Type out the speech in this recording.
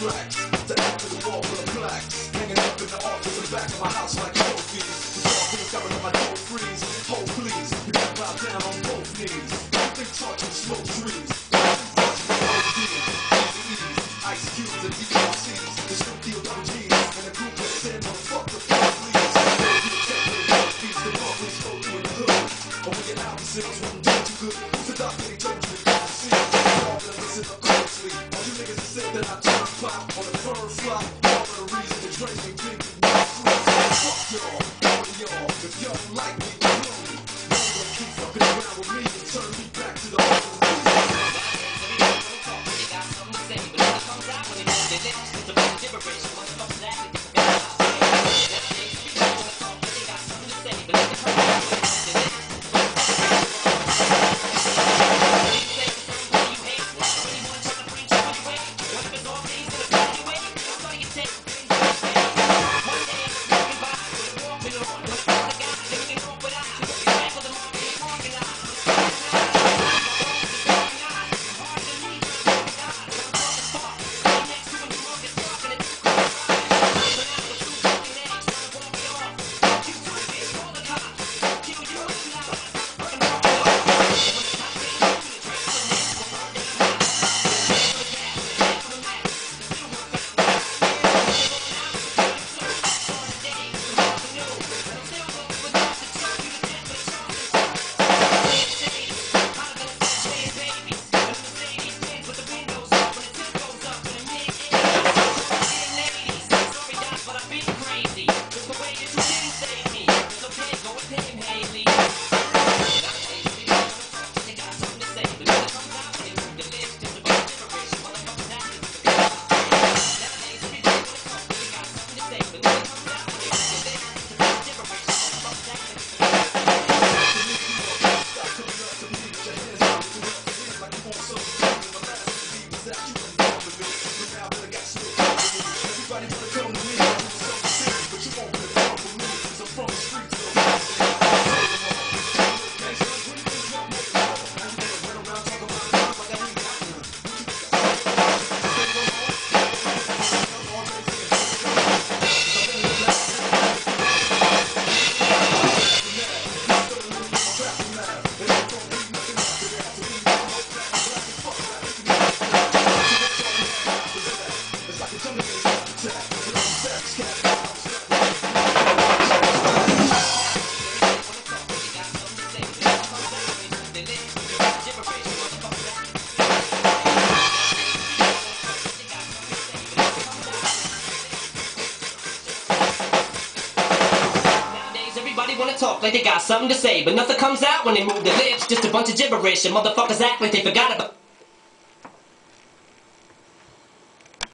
tracks. To add to the wall full of plaques. Hanging up in the office and back of my house like trophies. All things coming on my toe freeze. Hold please, you got bow down on both knees. Don't think touching smoke trees. Ice cubes and DLCs, the Snoopy double G's, and the group that said, that's in the fuck the police. The Marvel's go through the hood, but when your album sales won't do too good, the doctor they told you to go see. All of us in the cold sleep, all you niggas that said that I flop on the curve flop. talk like they got something to say, but nothing comes out when they move their lips. Just a bunch of gibberish, and motherfuckers act like they forgot about.